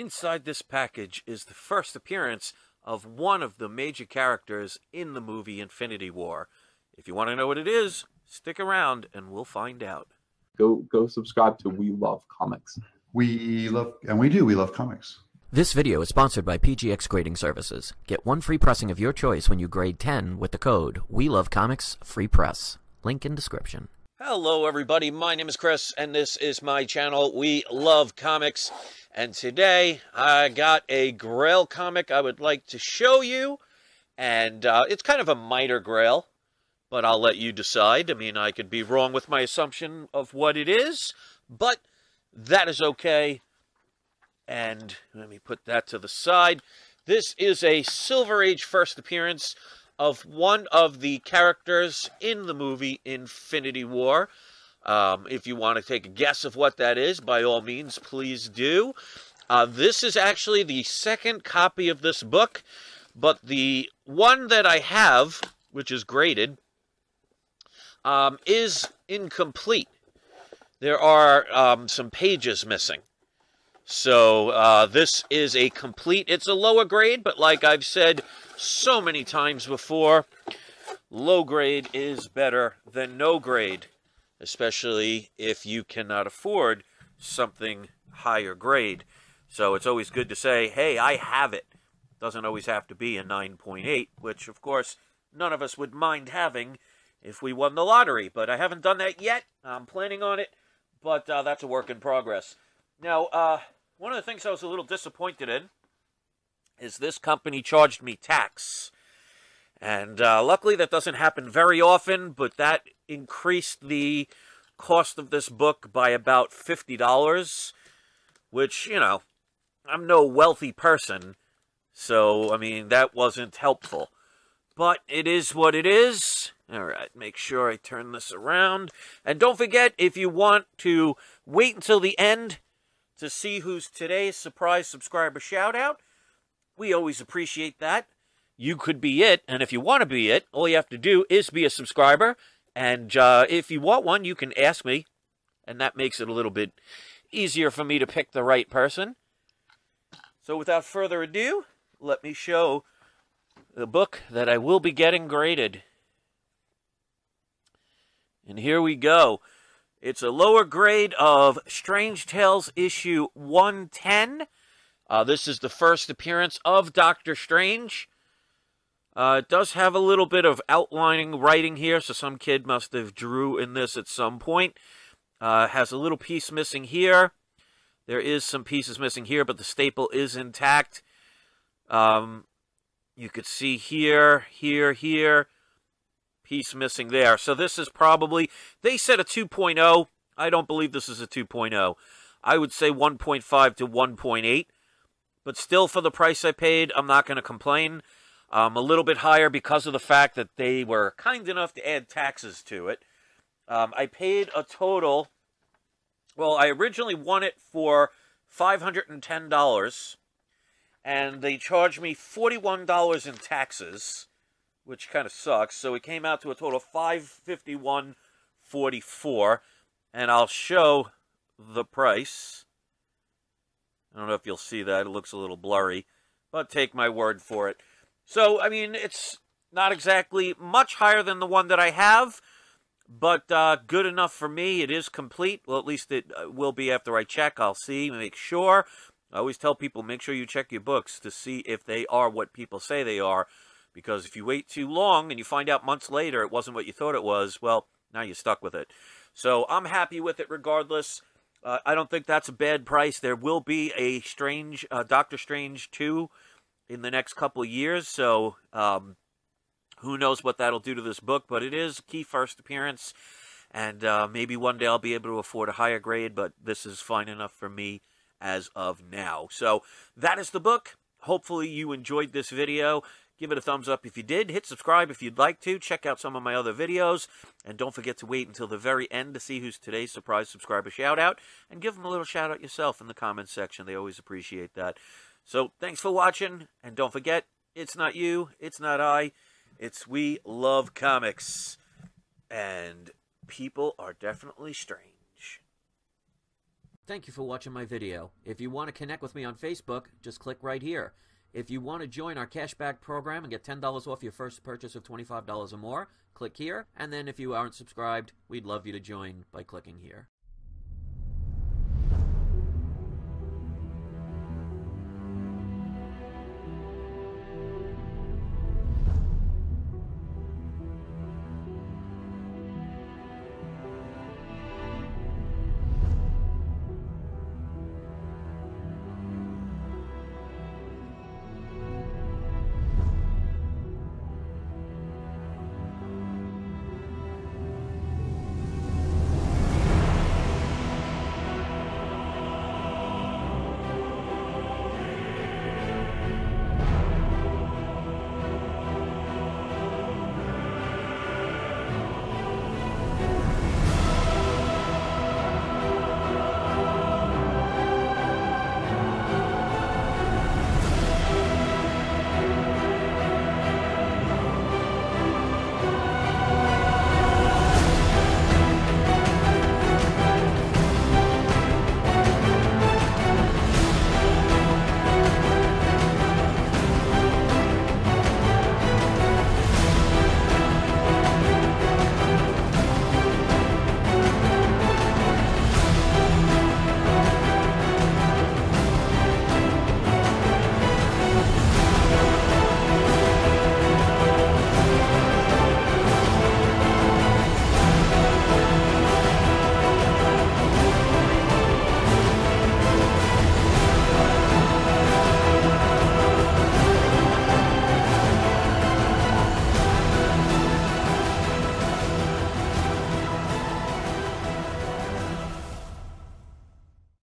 Inside this package is the first appearance of one of the major characters in the movie Infinity War. If you want to know what it is, stick around and we'll find out. Go go subscribe to We Love Comics. We love, and we do, we love comics. This video is sponsored by PGX Grading Services. Get one free pressing of your choice when you grade 10 with the code We Love Comics Free Press. Link in description. Hello, everybody. My name is Chris, and this is my channel. We love comics. And today I got a Grail comic I would like to show you. And uh, it's kind of a minor Grail, but I'll let you decide. I mean, I could be wrong with my assumption of what it is, but that is okay. And let me put that to the side. This is a Silver Age first appearance of one of the characters in the movie Infinity War. Um, if you want to take a guess of what that is, by all means, please do. Uh, this is actually the second copy of this book, but the one that I have, which is graded, um, is incomplete. There are um, some pages missing. So uh, this is a complete, it's a lower grade, but like I've said so many times before, low grade is better than no grade, especially if you cannot afford something higher grade. So it's always good to say, hey, I have it. Doesn't always have to be a 9.8, which of course none of us would mind having if we won the lottery. But I haven't done that yet. I'm planning on it, but uh, that's a work in progress. Now, uh, one of the things I was a little disappointed in is this company charged me tax. And uh, luckily, that doesn't happen very often, but that increased the cost of this book by about $50, which, you know, I'm no wealthy person, so, I mean, that wasn't helpful. But it is what it is. All right, make sure I turn this around. And don't forget, if you want to wait until the end to see who's today's surprise subscriber shout out. We always appreciate that. You could be it, and if you want to be it, all you have to do is be a subscriber. And uh, if you want one, you can ask me, and that makes it a little bit easier for me to pick the right person. So without further ado, let me show the book that I will be getting graded. And here we go. It's a lower grade of Strange Tales issue 110. Uh, this is the first appearance of Doctor Strange. Uh, it does have a little bit of outlining writing here, so some kid must have drew in this at some point. Uh, has a little piece missing here. There is some pieces missing here, but the staple is intact. Um, you could see here, here, here piece missing there. So this is probably, they said a 2.0. I don't believe this is a 2.0. I would say 1.5 to 1.8. But still, for the price I paid, I'm not going to complain. Um, a little bit higher because of the fact that they were kind enough to add taxes to it. Um, I paid a total, well, I originally won it for $510, and they charged me $41 in taxes which kind of sucks. So it came out to a total of 551.44 and I'll show the price. I don't know if you'll see that. It looks a little blurry, but take my word for it. So, I mean, it's not exactly much higher than the one that I have, but uh, good enough for me. It is complete. Well, at least it uh, will be after I check. I'll see, make sure. I always tell people make sure you check your books to see if they are what people say they are because if you wait too long and you find out months later it wasn't what you thought it was, well, now you're stuck with it. So I'm happy with it regardless. Uh, I don't think that's a bad price. There will be a Strange uh, Doctor Strange 2 in the next couple of years, so um, who knows what that'll do to this book, but it is a key first appearance, and uh, maybe one day I'll be able to afford a higher grade, but this is fine enough for me as of now. So that is the book. Hopefully you enjoyed this video. Give it a thumbs up if you did. Hit subscribe if you'd like to. Check out some of my other videos. And don't forget to wait until the very end to see who's today's surprise subscriber shout out. And give them a little shout out yourself in the comments section. They always appreciate that. So thanks for watching. And don't forget, it's not you, it's not I, it's We Love Comics. And people are definitely strange. Thank you for watching my video. If you want to connect with me on Facebook, just click right here. If you want to join our cashback program and get $10 off your first purchase of $25 or more, click here. And then if you aren't subscribed, we'd love you to join by clicking here.